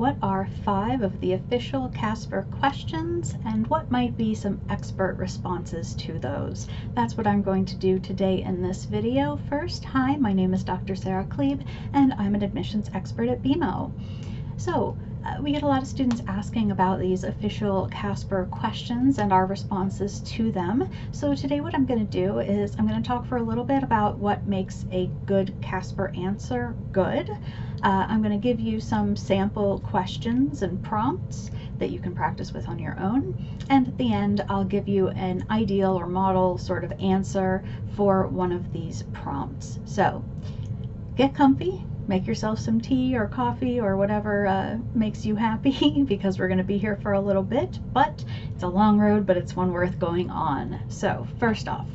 what are five of the official Casper questions and what might be some expert responses to those. That's what I'm going to do today in this video. First, hi, my name is Dr. Sarah Klebe and I'm an admissions expert at BeMo. So, we get a lot of students asking about these official Casper questions and our responses to them. So today what I'm going to do is I'm going to talk for a little bit about what makes a good Casper answer good. Uh, I'm going to give you some sample questions and prompts that you can practice with on your own. And at the end, I'll give you an ideal or model sort of answer for one of these prompts. So get comfy, make yourself some tea or coffee or whatever uh, makes you happy because we're going to be here for a little bit. But it's a long road, but it's one worth going on. So, first off,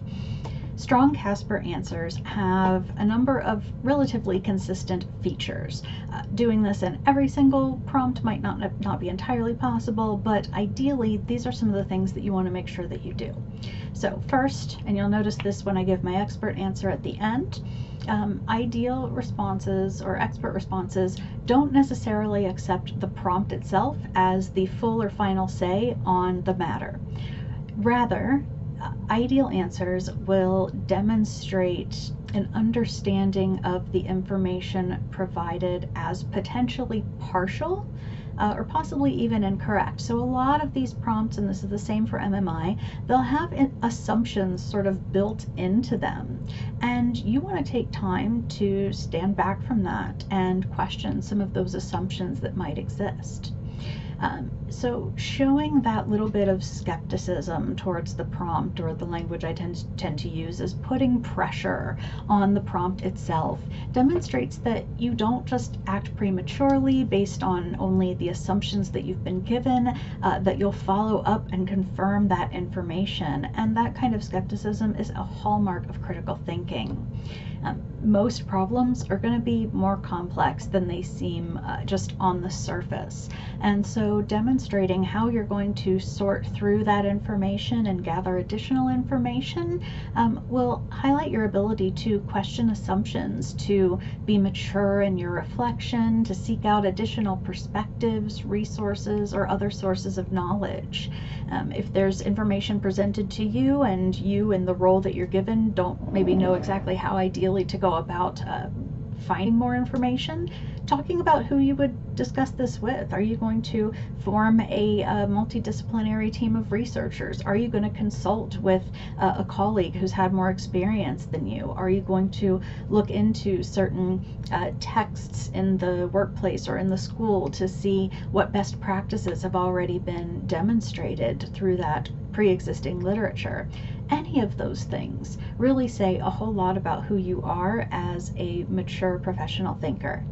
Strong Casper answers have a number of relatively consistent features. Uh, doing this in every single prompt might not, not be entirely possible, but ideally these are some of the things that you want to make sure that you do. So first, and you'll notice this when I give my expert answer at the end, um, ideal responses or expert responses don't necessarily accept the prompt itself as the full or final say on the matter. Rather, ideal answers will demonstrate an understanding of the information provided as potentially partial uh, or possibly even incorrect. So a lot of these prompts, and this is the same for MMI, they'll have assumptions sort of built into them. And you want to take time to stand back from that and question some of those assumptions that might exist. Um, so showing that little bit of skepticism towards the prompt or the language I tend, to, tend to use is putting pressure on the prompt itself demonstrates that you don't just act prematurely based on only the assumptions that you've been given, uh, that you'll follow up and confirm that information. And that kind of skepticism is a hallmark of critical thinking. Um, most problems are going to be more complex than they seem uh, just on the surface. And so demonstrating how you're going to sort through that information and gather additional information um, will highlight your ability to question assumptions, to be mature in your reflection, to seek out additional perspectives, resources, or other sources of knowledge. Um, if there's information presented to you and you in the role that you're given don't maybe know exactly how ideally to go about uh, finding more information, talking about who you would discuss this with. Are you going to form a, a multidisciplinary team of researchers? Are you going to consult with a colleague who's had more experience than you? Are you going to look into certain uh, texts in the workplace or in the school to see what best practices have already been demonstrated through that pre-existing literature? Any of those things really say a whole lot about who you are as a mature professional thinker.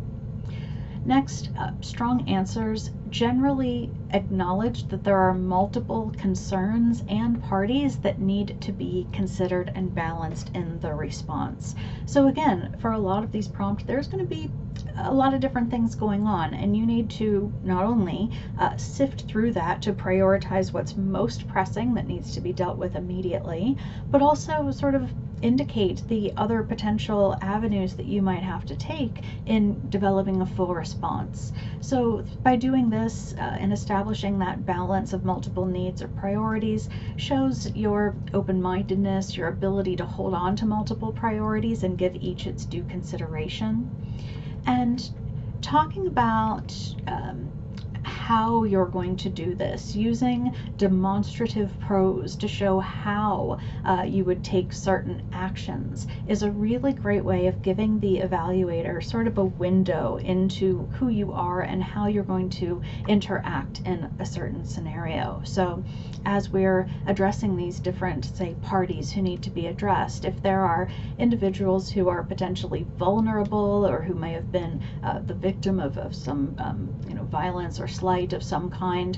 Next, uh, strong answers generally acknowledge that there are multiple concerns and parties that need to be considered and balanced in the response. So again, for a lot of these prompts, there's going to be a lot of different things going on and you need to not only uh, sift through that to prioritize what's most pressing that needs to be dealt with immediately, but also sort of indicate the other potential avenues that you might have to take in developing a full response. So by doing this uh, and establishing that balance of multiple needs or priorities shows your open-mindedness, your ability to hold on to multiple priorities and give each its due consideration. And talking about um, how you're going to do this, using demonstrative prose to show how uh, you would take certain actions is a really great way of giving the evaluator sort of a window into who you are and how you're going to interact in a certain scenario. So as we're addressing these different, say, parties who need to be addressed, if there are individuals who are potentially vulnerable or who may have been uh, the victim of, of some um, you know, violence or slight of some kind,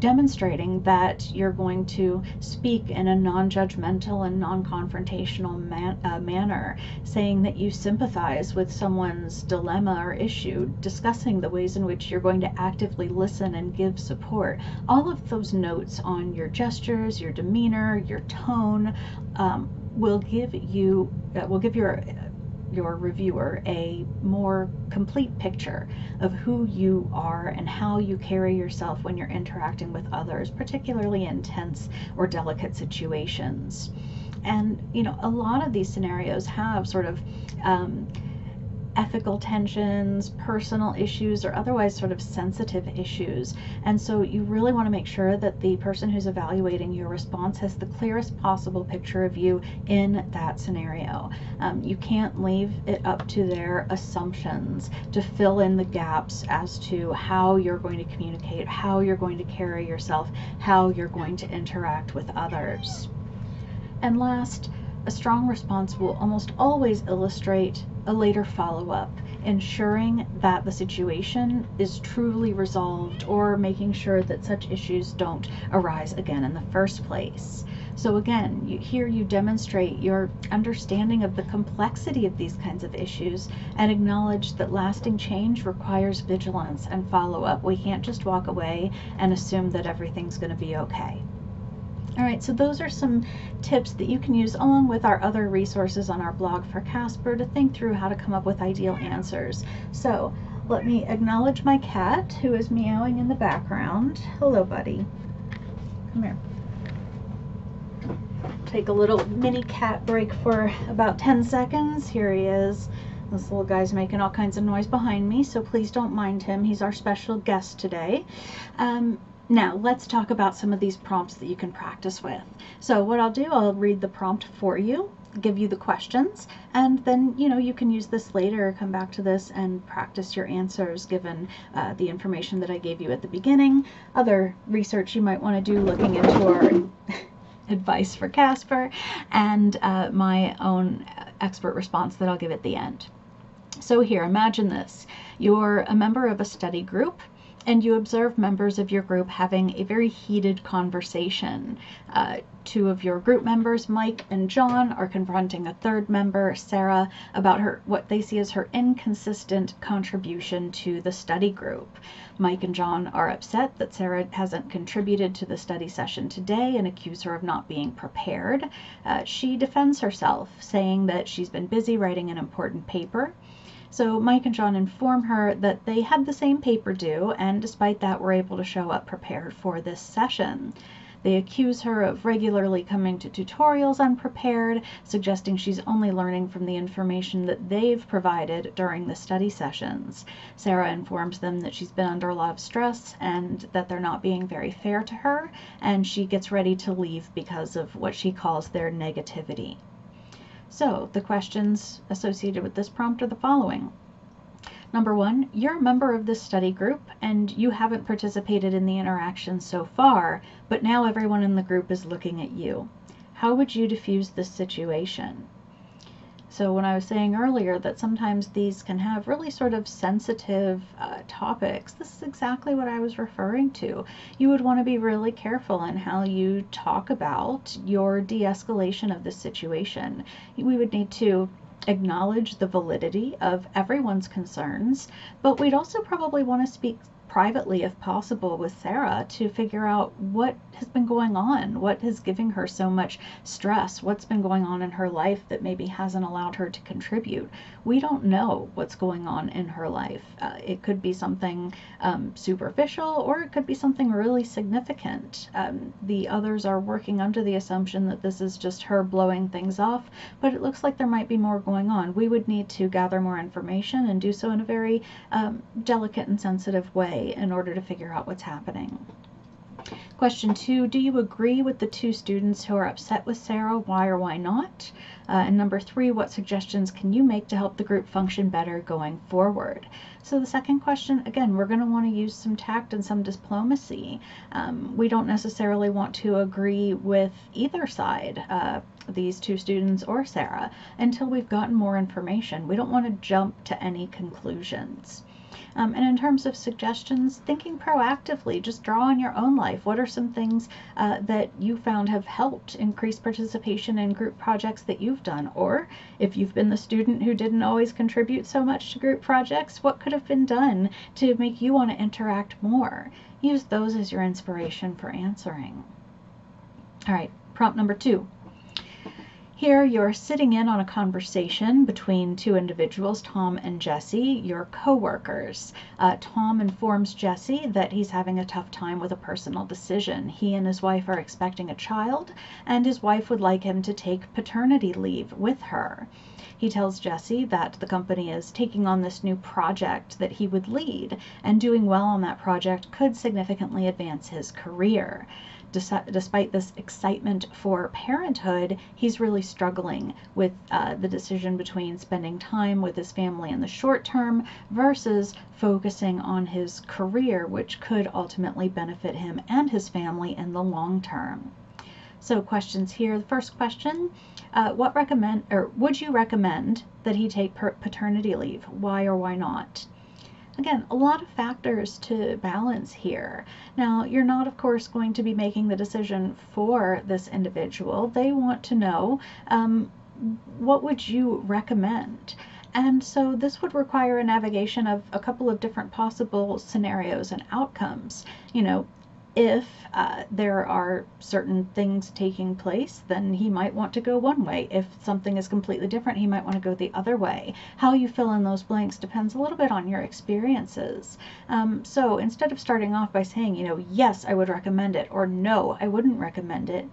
demonstrating that you're going to speak in a non judgmental and non confrontational man- uh, manner, saying that you sympathize with someone's dilemma or issue, discussing the ways in which you're going to actively listen and give support. All of those notes on your gestures, your demeanor, your tone um, will give you, uh, will give your your reviewer a more complete picture of who you are and how you carry yourself when you're interacting with others, particularly in tense or delicate situations. And, you know, a lot of these scenarios have sort of um, ethical tensions, personal issues, or otherwise sort of sensitive issues. And so you really want to make sure that the person who's evaluating your response has the clearest possible picture of you in that scenario. Um, you can't leave it up to their assumptions to fill in the gaps as to how you're going to communicate, how you're going to carry yourself, how you're going to interact with others. And last, a strong response will almost always illustrate a later follow up, ensuring that the situation is truly resolved or making sure that such issues don't arise again in the first place. So again, you, here you demonstrate your understanding of the complexity of these kinds of issues and acknowledge that lasting change requires vigilance and follow up. We can't just walk away and assume that everything's going to be okay. All right, so those are some tips that you can use along with our other resources on our blog for Casper to think through how to come up with ideal answers. So let me acknowledge my cat who is meowing in the background. Hello, buddy. Come here. Take a little mini cat break for about 10 seconds. Here he is. This little guy's making all kinds of noise behind me, so please don't mind him. He's our special guest today. Um, now let's talk about some of these prompts that you can practice with. So what I'll do, I'll read the prompt for you, give you the questions, and then you know you can use this later, come back to this and practice your answers given uh, the information that I gave you at the beginning. Other research you might want to do looking into our advice for Casper and uh, my own expert response that I'll give at the end. So here, imagine this. You're a member of a study group and you observe members of your group having a very heated conversation. Uh, two of your group members, Mike and John, are confronting a third member, Sarah, about her what they see as her inconsistent contribution to the study group. Mike and John are upset that Sarah hasn't contributed to the study session today and accuse her of not being prepared. Uh, she defends herself, saying that she's been busy writing an important paper. So Mike and John inform her that they had the same paper due and despite that were able to show up prepared for this session. They accuse her of regularly coming to tutorials unprepared, suggesting she's only learning from the information that they've provided during the study sessions. Sarah informs them that she's been under a lot of stress and that they're not being very fair to her, and she gets ready to leave because of what she calls their negativity. So the questions associated with this prompt are the following. Number one, you're a member of this study group and you haven't participated in the interaction so far, but now everyone in the group is looking at you. How would you diffuse this situation? So when I was saying earlier that sometimes these can have really sort of sensitive uh, topics, this is exactly what I was referring to. You would want to be really careful in how you talk about your de-escalation of this situation. We would need to acknowledge the validity of everyone's concerns, but we'd also probably want to speak privately, if possible, with Sarah to figure out what has been going on, what is giving her so much stress, what's been going on in her life that maybe hasn't allowed her to contribute. We don't know what's going on in her life. Uh, it could be something um, superficial or it could be something really significant. Um, the others are working under the assumption that this is just her blowing things off, but it looks like there might be more going on. We would need to gather more information and do so in a very um, delicate and sensitive way in order to figure out what's happening. Question two, do you agree with the two students who are upset with Sarah? Why or why not? Uh, and number three, what suggestions can you make to help the group function better going forward? So the second question, again, we're going to want to use some tact and some diplomacy. Um, we don't necessarily want to agree with either side, uh, these two students or Sarah, until we've gotten more information. We don't want to jump to any conclusions. Um, and in terms of suggestions, thinking proactively, just draw on your own life. What are some things uh, that you found have helped increase participation in group projects that you've done? Or if you've been the student who didn't always contribute so much to group projects, what could have been done to make you want to interact more? Use those as your inspiration for answering. All right, prompt number two. Here, you're sitting in on a conversation between two individuals, Tom and Jesse, your co-workers. Uh, Tom informs Jesse that he's having a tough time with a personal decision. He and his wife are expecting a child, and his wife would like him to take paternity leave with her. He tells Jesse that the company is taking on this new project that he would lead, and doing well on that project could significantly advance his career despite this excitement for parenthood, he's really struggling with uh, the decision between spending time with his family in the short term versus focusing on his career, which could ultimately benefit him and his family in the long term. So questions here. The first question, uh, what recommend or would you recommend that he take paternity leave? Why or why not? Again, a lot of factors to balance here. Now, you're not, of course, going to be making the decision for this individual. They want to know um, what would you recommend? And so this would require a navigation of a couple of different possible scenarios and outcomes. You know, if uh, there are certain things taking place, then he might want to go one way. If something is completely different, he might want to go the other way. How you fill in those blanks depends a little bit on your experiences. Um, so instead of starting off by saying, you know, yes, I would recommend it, or no, I wouldn't recommend it,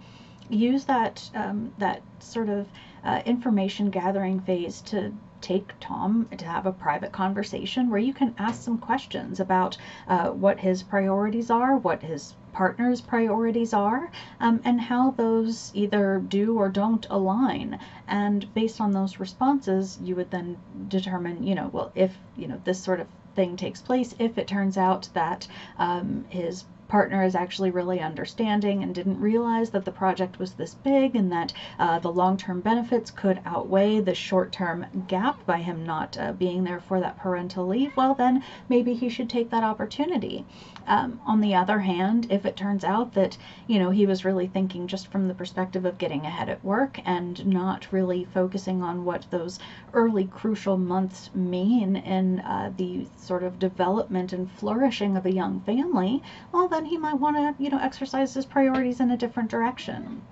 use that um, that sort of uh, information gathering phase to take Tom to have a private conversation where you can ask some questions about uh, what his priorities are, what his partner's priorities are, um, and how those either do or don't align. And based on those responses, you would then determine, you know, well, if, you know, this sort of thing takes place, if it turns out that um, his partner is actually really understanding and didn't realize that the project was this big and that uh, the long-term benefits could outweigh the short-term gap by him not uh, being there for that parental leave, well then maybe he should take that opportunity. Um, on the other hand, if it turns out that, you know, he was really thinking just from the perspective of getting ahead at work and not really focusing on what those early crucial months mean in uh, the sort of development and flourishing of a young family, well, then he might want to, you know, exercise his priorities in a different direction.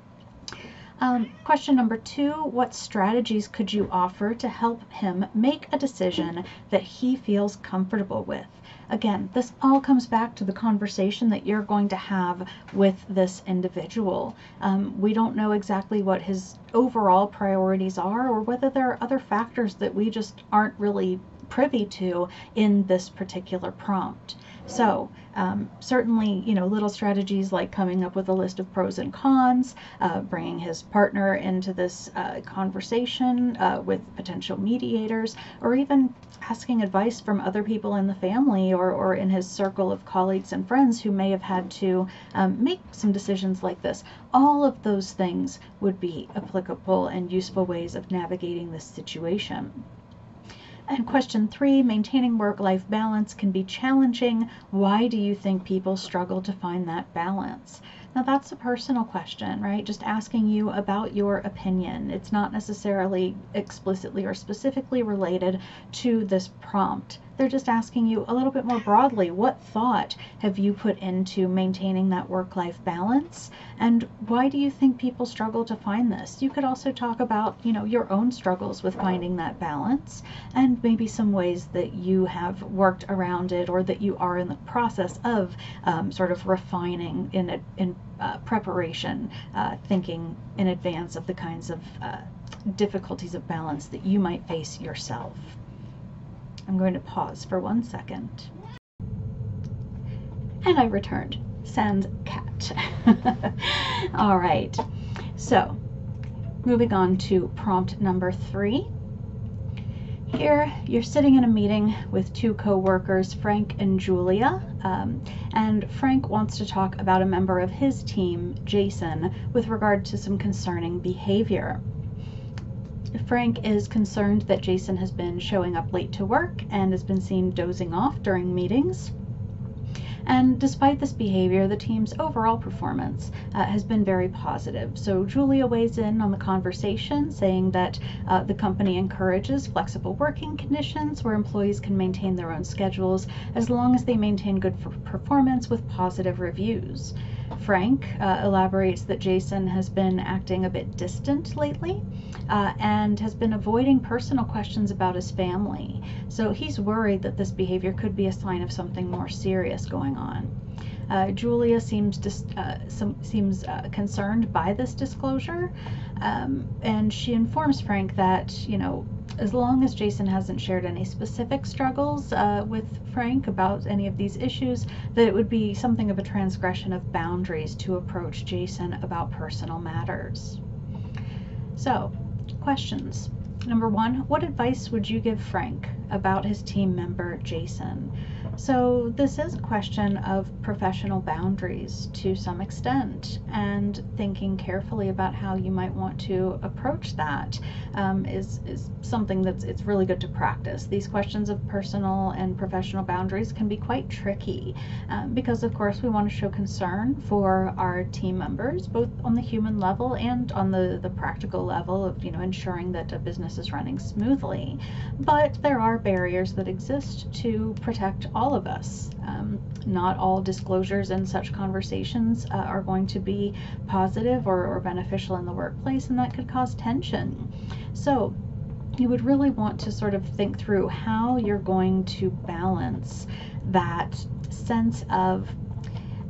Um, question number two, what strategies could you offer to help him make a decision that he feels comfortable with? Again, this all comes back to the conversation that you're going to have with this individual. Um, we don't know exactly what his overall priorities are or whether there are other factors that we just aren't really privy to in this particular prompt. So um, certainly, you know, little strategies like coming up with a list of pros and cons, uh, bringing his partner into this uh, conversation uh, with potential mediators, or even asking advice from other people in the family or, or in his circle of colleagues and friends who may have had to um, make some decisions like this. All of those things would be applicable and useful ways of navigating this situation. And question three, maintaining work-life balance can be challenging. Why do you think people struggle to find that balance? Now that's a personal question, right? Just asking you about your opinion. It's not necessarily explicitly or specifically related to this prompt. They're just asking you a little bit more broadly, what thought have you put into maintaining that work-life balance? And why do you think people struggle to find this? You could also talk about, you know, your own struggles with finding that balance and maybe some ways that you have worked around it or that you are in the process of um, sort of refining in, a, in uh, preparation, uh, thinking in advance of the kinds of uh, difficulties of balance that you might face yourself. I'm going to pause for one second. And I returned. Sans cat. All right. So, moving on to prompt number three. Here, you're sitting in a meeting with two co-workers, Frank and Julia, um, and Frank wants to talk about a member of his team, Jason, with regard to some concerning behavior. Frank is concerned that Jason has been showing up late to work and has been seen dozing off during meetings. And despite this behavior, the team's overall performance uh, has been very positive. So Julia weighs in on the conversation, saying that uh, the company encourages flexible working conditions where employees can maintain their own schedules as long as they maintain good performance with positive reviews. Frank uh, elaborates that Jason has been acting a bit distant lately uh, and has been avoiding personal questions about his family. So he's worried that this behavior could be a sign of something more serious going on. Uh, Julia seems dis- uh, some, seems uh, concerned by this disclosure, um, and she informs Frank that you know as long as Jason hasn't shared any specific struggles uh, with Frank about any of these issues, that it would be something of a transgression of boundaries to approach Jason about personal matters. So, questions. Number one, what advice would you give Frank about his team member Jason? So, this is a question of professional boundaries to some extent, and thinking carefully about how you might want to approach that um, is is something that's it's really good to practice. These questions of personal and professional boundaries can be quite tricky um, because, of course, we want to show concern for our team members, both on the human level and on the, the practical level of you know ensuring that a business is running smoothly. But there are barriers that exist to protect all all of us. Um, not all disclosures and such conversations uh, are going to be positive or, or beneficial in the workplace, and that could cause tension. So, you would really want to sort of think through how you're going to balance that sense of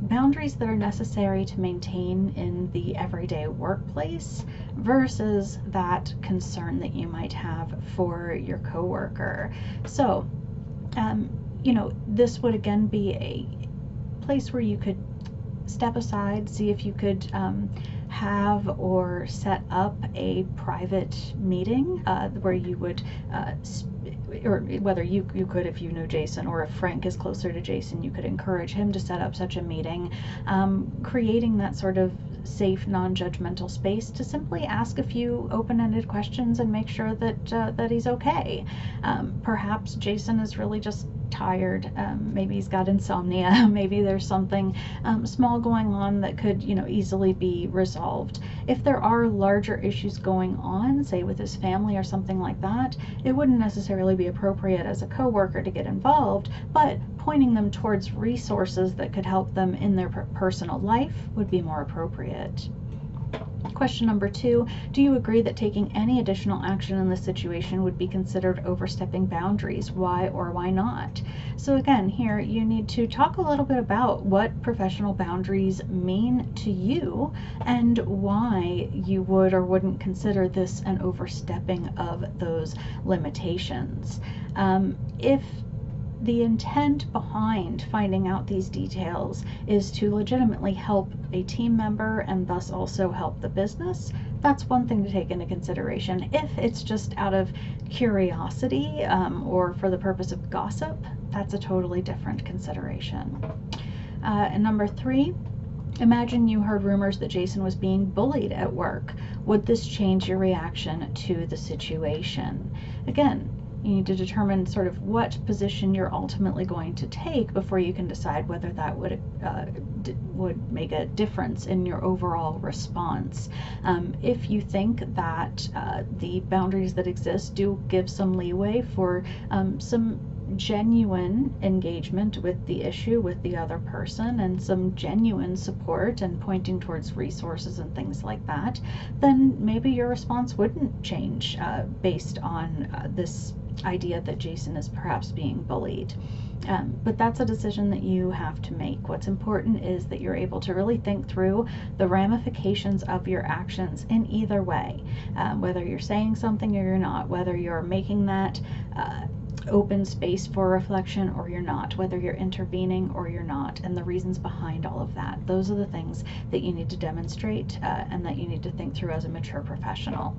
boundaries that are necessary to maintain in the everyday workplace versus that concern that you might have for your coworker. So, um, you know, this would again be a place where you could step aside, see if you could um, have or set up a private meeting uh, where you would, uh, or whether you, you could, if you know Jason, or if Frank is closer to Jason, you could encourage him to set up such a meeting, um, creating that sort of safe, non-judgmental space to simply ask a few open-ended questions and make sure that uh, that he's okay. Um, perhaps Jason is really just tired. Um, maybe he's got insomnia. maybe there's something um, small going on that could, you know, easily be resolved. If there are larger issues going on, say with his family or something like that, it wouldn't necessarily be appropriate as a coworker to get involved, but pointing them towards resources that could help them in their personal life would be more appropriate. Question number two, do you agree that taking any additional action in this situation would be considered overstepping boundaries? Why or why not? So again, here you need to talk a little bit about what professional boundaries mean to you and why you would or wouldn't consider this an overstepping of those limitations. Um, if the intent behind finding out these details is to legitimately help a team member and thus also help the business, that's one thing to take into consideration. If it's just out of curiosity um, or for the purpose of gossip, that's a totally different consideration. Uh, and number three, imagine you heard rumors that Jason was being bullied at work. Would this change your reaction to the situation? Again, you need to determine sort of what position you're ultimately going to take before you can decide whether that would uh, would make a difference in your overall response. Um, if you think that uh, the boundaries that exist do give some leeway for um, some genuine engagement with the issue with the other person and some genuine support and pointing towards resources and things like that, then maybe your response wouldn't change uh, based on uh, this idea that Jason is perhaps being bullied. Um, but that's a decision that you have to make. What's important is that you're able to really think through the ramifications of your actions in either way, um, whether you're saying something or you're not, whether you're making that uh, open space for reflection or you're not, whether you're intervening or you're not, and the reasons behind all of that. Those are the things that you need to demonstrate uh, and that you need to think through as a mature professional.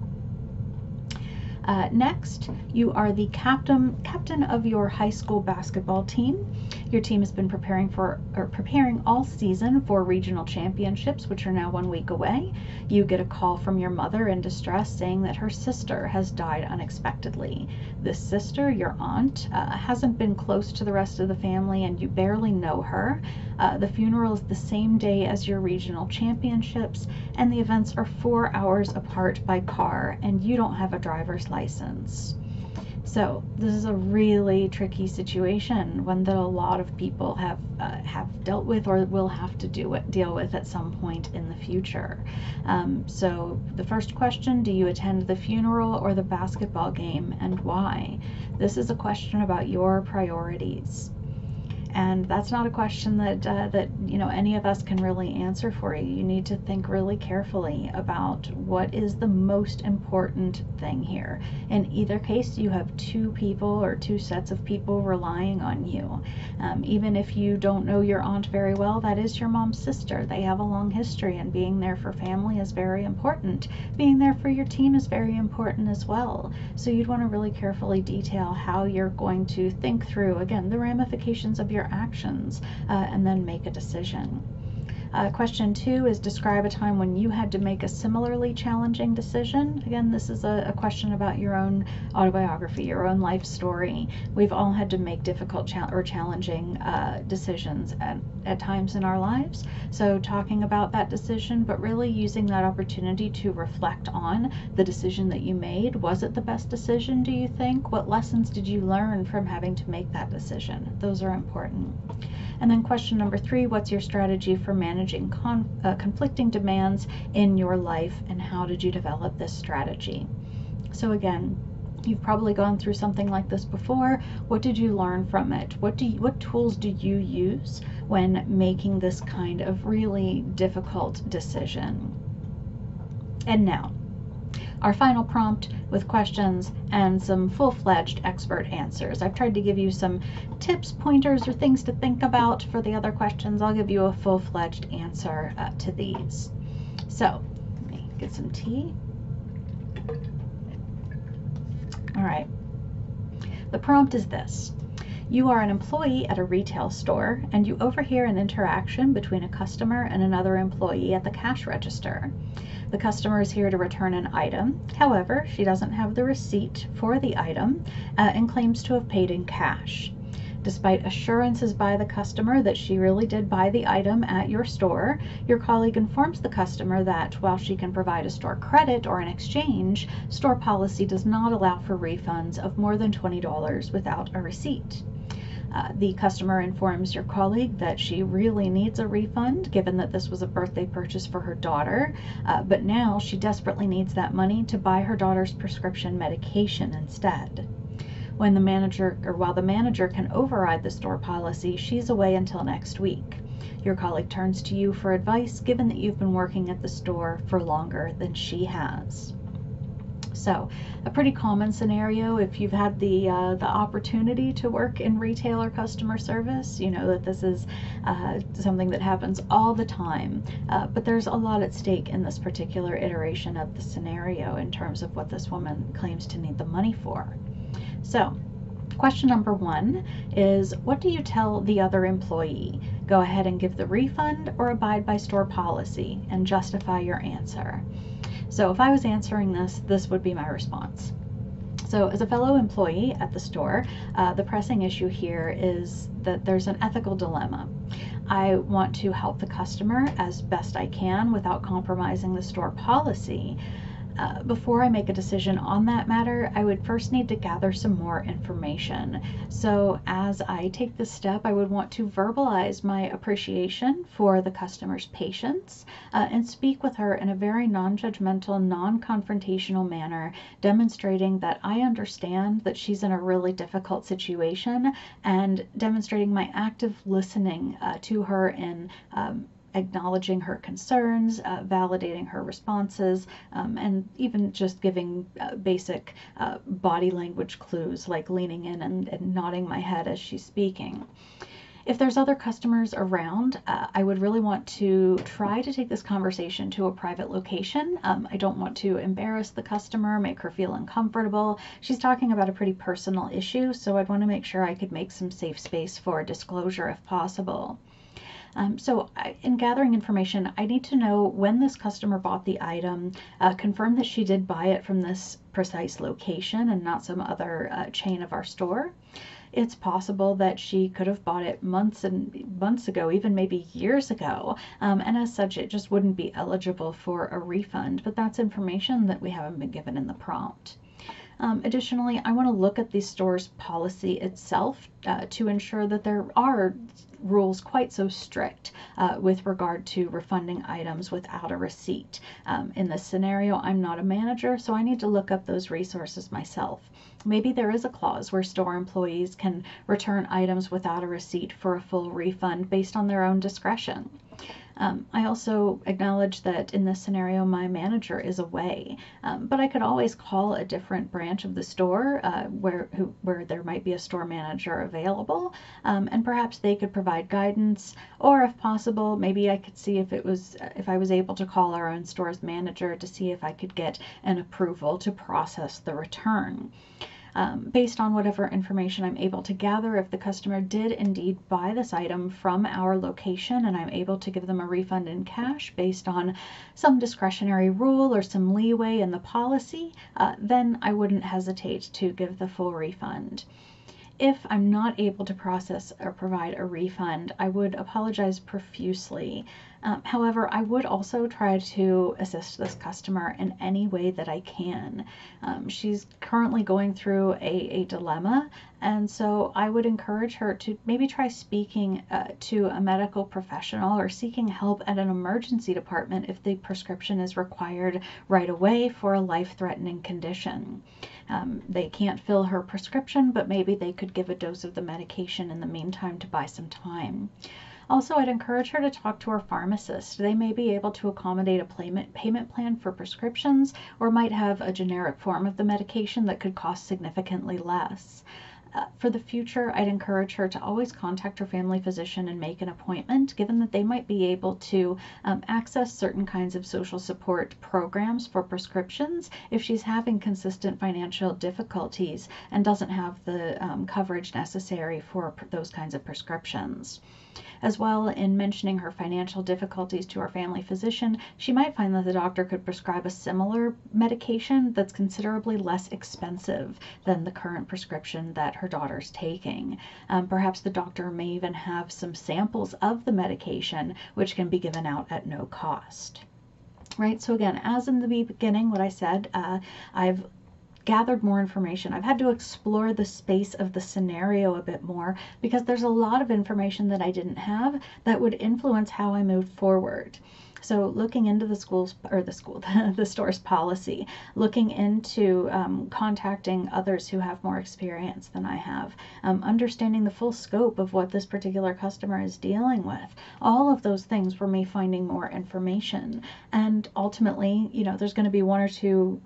Uh, next, you are the captain captain of your high school basketball team. Your team has been preparing for or preparing all season for regional championships, which are now one week away. You get a call from your mother in distress saying that her sister has died unexpectedly. This sister, your aunt, uh, hasn't been close to the rest of the family, and you barely know her. Uh, the funeral is the same day as your regional championships, and the events are four hours apart by car, and you don't have a driver's license. So this is a really tricky situation, one that a lot of people have uh, have dealt with or will have to do it, deal with at some point in the future. Um, so the first question: Do you attend the funeral or the basketball game, and why? This is a question about your priorities and that's not a question that uh, that you know any of us can really answer for you. You need to think really carefully about what is the most important thing here. In either case you have two people or two sets of people relying on you. Um, even if you don't know your aunt very well that is your mom's sister. They have a long history and being there for family is very important. Being there for your team is very important as well. So you'd want to really carefully detail how you're going to think through again the ramifications of your your actions uh, and then make a decision. Uh, question two is describe a time when you had to make a similarly challenging decision. Again, this is a, a question about your own autobiography, your own life story. We've all had to make difficult cha- or challenging uh, decisions at, at times in our lives. So, talking about that decision, but really using that opportunity to reflect on the decision that you made. Was it the best decision, do you think? What lessons did you learn from having to make that decision? Those are important. And then question number three, what's your strategy for managing con- uh, conflicting demands in your life and how did you develop this strategy? So again, you've probably gone through something like this before. What did you learn from it? What do you, what tools do you use when making this kind of really difficult decision? And now, our final prompt with questions and some full-fledged expert answers. I've tried to give you some tips, pointers, or things to think about for the other questions. I'll give you a full-fledged answer uh, to these. So, let me get some tea. All right. The prompt is this. You are an employee at a retail store and you overhear an interaction between a customer and another employee at the cash register. The customer is here to return an item. However, she doesn't have the receipt for the item uh, and claims to have paid in cash. Despite assurances by the customer that she really did buy the item at your store, your colleague informs the customer that while she can provide a store credit or an exchange, store policy does not allow for refunds of more than $20 without a receipt. Uh, the customer informs your colleague that she really needs a refund given that this was a birthday purchase for her daughter, uh, but now she desperately needs that money to buy her daughter's prescription medication instead. When the manager or while the manager can override the store policy, she's away until next week. Your colleague turns to you for advice given that you've been working at the store for longer than she has. So, a pretty common scenario if you've had the uh, the opportunity to work in retail or customer service, you know that this is uh, something that happens all the time. Uh, but there's a lot at stake in this particular iteration of the scenario in terms of what this woman claims to need the money for. So, question number one is what do you tell the other employee? Go ahead and give the refund or abide by store policy and justify your answer. So if I was answering this, this would be my response. So, as a fellow employee at the store, uh, the pressing issue here is that there's an ethical dilemma. I want to help the customer as best I can without compromising the store policy, uh, before I make a decision on that matter, I would first need to gather some more information. So, as I take this step, I would want to verbalize my appreciation for the customer's patience uh, and speak with her in a very non judgmental, non confrontational manner, demonstrating that I understand that she's in a really difficult situation and demonstrating my active listening uh, to her in um, acknowledging her concerns, uh, validating her responses, um, and even just giving uh, basic uh, body language clues like leaning in and, and, nodding my head as she's speaking. If there's other customers around, uh, I would really want to try to take this conversation to a private location. Um, I don't want to embarrass the customer, make her feel uncomfortable. She's talking about a pretty personal issue, so I'd want to make sure I could make some safe space for disclosure if possible. Um, so I, in gathering information, I need to know when this customer bought the item, uh, confirm that she did buy it from this precise location and not some other uh, chain of our store. It's possible that she could have bought it months and months ago, even maybe years ago, um, and as such, it just wouldn't be eligible for a refund. But that's information that we haven't been given in the prompt. Um, additionally, I want to look at the store's policy itself uh, to ensure that there are rules quite so strict uh, with regard to refunding items without a receipt. Um, in this scenario, I'm not a manager, so I need to look up those resources myself. Maybe there is a clause where store employees can return items without a receipt for a full refund based on their own discretion. Um, I also acknowledge that in this scenario, my manager is away, um, but I could always call a different branch of the store uh, where who, where there might be a store manager available, um, and perhaps they could provide guidance, or if possible, maybe I could see if it was if I was able to call our own store's manager to see if I could get an approval to process the return um, based on whatever information I'm able to gather. If the customer did indeed buy this item from our location and I'm able to give them a refund in cash based on some discretionary rule or some leeway in the policy, uh, then I wouldn't hesitate to give the full refund. If I'm not able to process or provide a refund, I would apologize profusely. Um, however, I would also try to assist this customer in any way that I can. Um, she's currently going through a, a, dilemma, and so I would encourage her to maybe try speaking uh, to a medical professional or seeking help at an emergency department if the prescription is required right away for a life threatening condition. Um, they can't fill her prescription, but maybe they could give a dose of the medication in the meantime to buy some time. Also, I'd encourage her to talk to her pharmacist. They may be able to accommodate a payment, plan for prescriptions or might have a generic form of the medication that could cost significantly less. Uh, for the future, I'd encourage her to always contact her family physician and make an appointment, given that they might be able to um, access certain kinds of social support programs for prescriptions if she's having consistent financial difficulties and doesn't have the um, coverage necessary for those kinds of prescriptions. As well, in mentioning her financial difficulties to her family physician, she might find that the doctor could prescribe a similar medication that's considerably less expensive than the current prescription that her daughter's taking. Um, perhaps the doctor may even have some samples of the medication which can be given out at no cost right so again as in the beginning what i said uh, i've gathered more information. I've had to explore the space of the scenario a bit more because there's a lot of information that I didn't have that would influence how I moved forward. So looking into the schools or the school, the store's policy, looking into um, contacting others who have more experience than I have, um, understanding the full scope of what this particular customer is dealing with. All of those things were me finding more information. And ultimately, you know, there's going to be one or two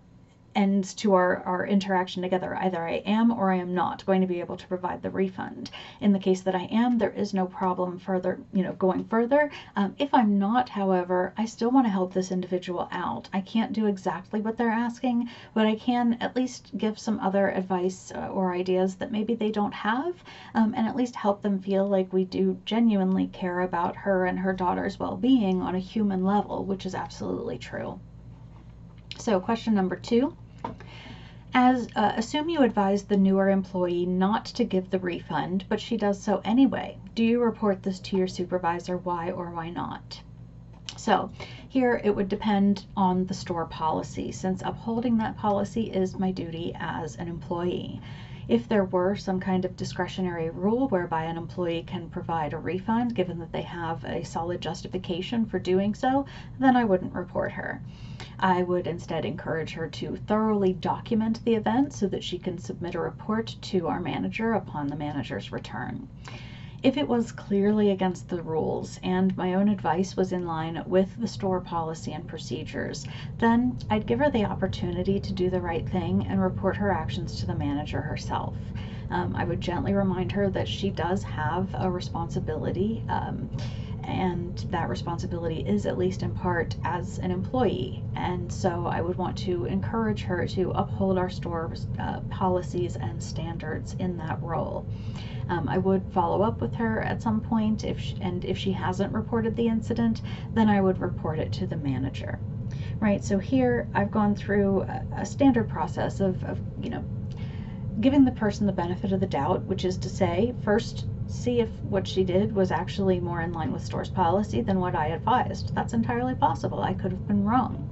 ends to our, our interaction together. Either I am or I am not going to be able to provide the refund. In the case that I am, there is no problem further, you know, going further. Um, if I'm not, however, I still want to help this individual out. I can't do exactly what they're asking, but I can at least give some other advice uh, or ideas that maybe they don't have, um, and at least help them feel like we do genuinely care about her and her daughter's well-being on a human level, which is absolutely true. So question number two, as uh, assume you advise the newer employee not to give the refund, but she does so anyway. Do you report this to your supervisor? Why or why not? So here it would depend on the store policy since upholding that policy is my duty as an employee. If there were some kind of discretionary rule whereby an employee can provide a refund given that they have a solid justification for doing so, then I wouldn't report her. I would instead encourage her to thoroughly document the event so that she can submit a report to our manager upon the manager's return. If it was clearly against the rules and my own advice was in line with the store policy and procedures, then I'd give her the opportunity to do the right thing and report her actions to the manager herself. Um, I would gently remind her that she does have a responsibility. Um, and that responsibility is at least in part as an employee. And so I would want to encourage her to uphold our store's uh, policies and standards in that role. Um, I would follow up with her at some point, if she, and if she hasn't reported the incident, then I would report it to the manager. Right, so here I've gone through a, a standard process of, of, you know, giving the person the benefit of the doubt, which is to say, first see if what she did was actually more in line with store's policy than what I advised. That's entirely possible. I could have been wrong.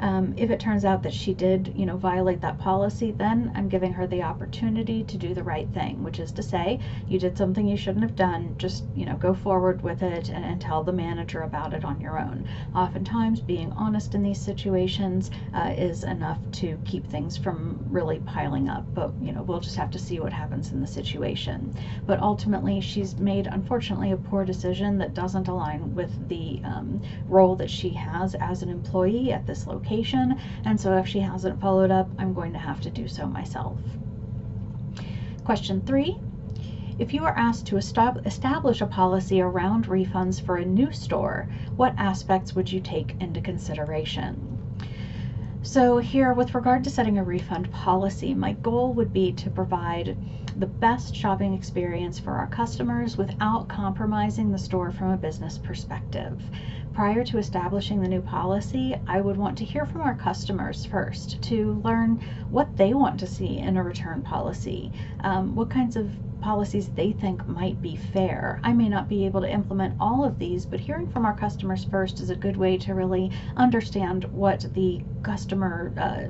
Um, if it turns out that she did, you know, violate that policy, then I'm giving her the opportunity to do the right thing, which is to say, you did something you shouldn't have done, just, you know, go forward with it and, and tell the manager about it on your own. Oftentimes, being honest in these situations uh, is enough to keep things from really piling up, but, you know, we'll just have to see what happens in the situation. But ultimately, she's made, unfortunately, a poor decision that doesn't align with the um, role that she has as an employee at this location. And so if she hasn't followed up, I'm going to have to do so myself. Question three. If you are asked to establish a policy around refunds for a new store, what aspects would you take into consideration? So here, with regard to setting a refund policy, my goal would be to provide the best shopping experience for our customers without compromising the store from a business perspective. Prior to establishing the new policy, I would want to hear from our customers first to learn what they want to see in a return policy, um, what kinds of policies they think might be fair. I may not be able to implement all of these, but hearing from our customers first is a good way to really understand what the customer uh,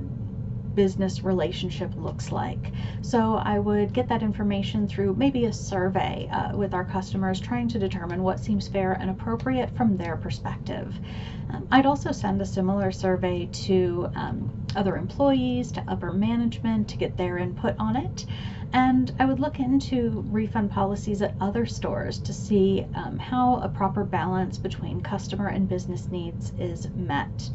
business relationship looks like. So I would get that information through maybe a survey uh, with our customers, trying to determine what seems fair and appropriate from their perspective. Um, I'd also send a similar survey to um, other employees, to upper management to get their input on it. And I would look into refund policies at other stores to see um, how a proper balance between customer and business needs is met.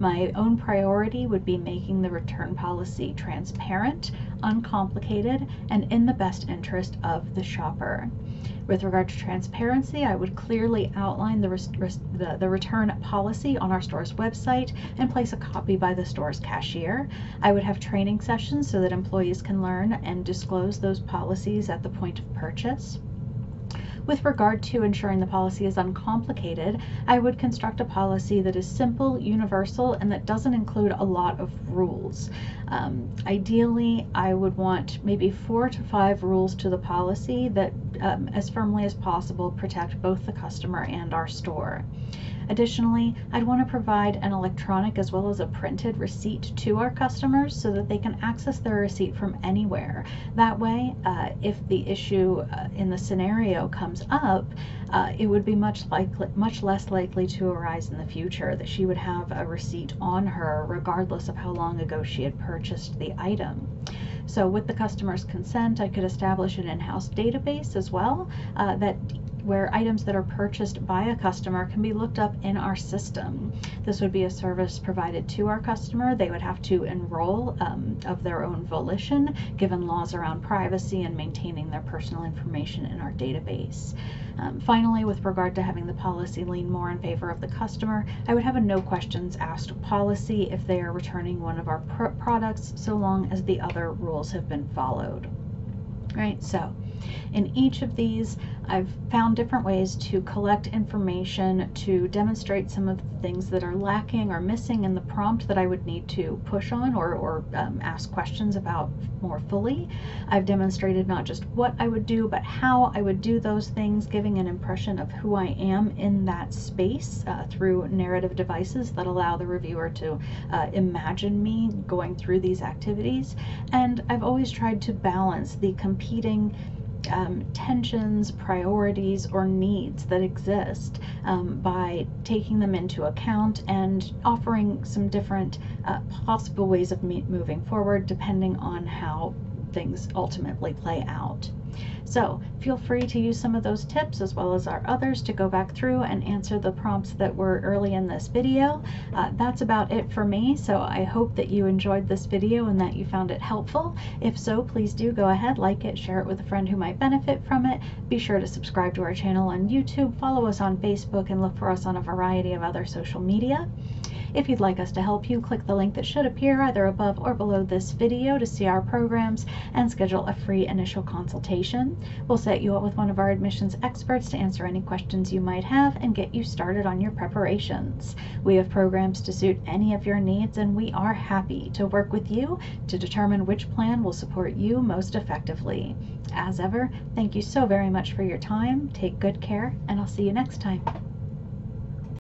My own priority would be making the return policy transparent, uncomplicated, and in the best interest of the shopper. With regard to transparency, I would clearly outline the, the, the, return policy on our store's website and place a copy by the store's cashier. I would have training sessions so that employees can learn and disclose those policies at the point of purchase. With regard to ensuring the policy is uncomplicated, I would construct a policy that is simple, universal, and that doesn't include a lot of rules. Um, ideally, I would want maybe four to five rules to the policy that, um, as firmly as possible, protect both the customer and our store. Additionally, I'd want to provide an electronic as well as a printed receipt to our customers so that they can access their receipt from anywhere. That way, uh, if the issue uh, in the scenario comes up, uh, it would be much likely, much less likely to arise in the future that she would have a receipt on her regardless of how long ago she had purchased the item. So with the customer's consent, I could establish an in-house database as well uh, that where items that are purchased by a customer can be looked up in our system. This would be a service provided to our customer. They would have to enroll um, of their own volition, given laws around privacy and maintaining their personal information in our database. Um, finally, with regard to having the policy lean more in favor of the customer, I would have a no questions asked policy if they are returning one of our pr products so long as the other rules have been followed. Right, so in each of these, I've found different ways to collect information to demonstrate some of the things that are lacking or missing in the prompt that I would need to push on or, or um, ask questions about more fully. I've demonstrated not just what I would do, but how I would do those things, giving an impression of who I am in that space uh, through narrative devices that allow the reviewer to uh, imagine me going through these activities. And I've always tried to balance the competing um, tensions, priorities, or needs that exist um, by taking them into account and offering some different uh, possible ways of moving forward depending on how things ultimately play out. So feel free to use some of those tips as well as our others to go back through and answer the prompts that were early in this video. Uh, that's about it for me, so I hope that you enjoyed this video and that you found it helpful. If so, please do go ahead, like it, share it with a friend who might benefit from it. Be sure to subscribe to our channel on YouTube, follow us on Facebook, and look for us on a variety of other social media. If you'd like us to help you, click the link that should appear either above or below this video to see our programs and schedule a free initial consultation. We'll set you up with one of our admissions experts to answer any questions you might have and get you started on your preparations. We have programs to suit any of your needs and we are happy to work with you to determine which plan will support you most effectively. As ever, thank you so very much for your time. Take good care and I'll see you next time.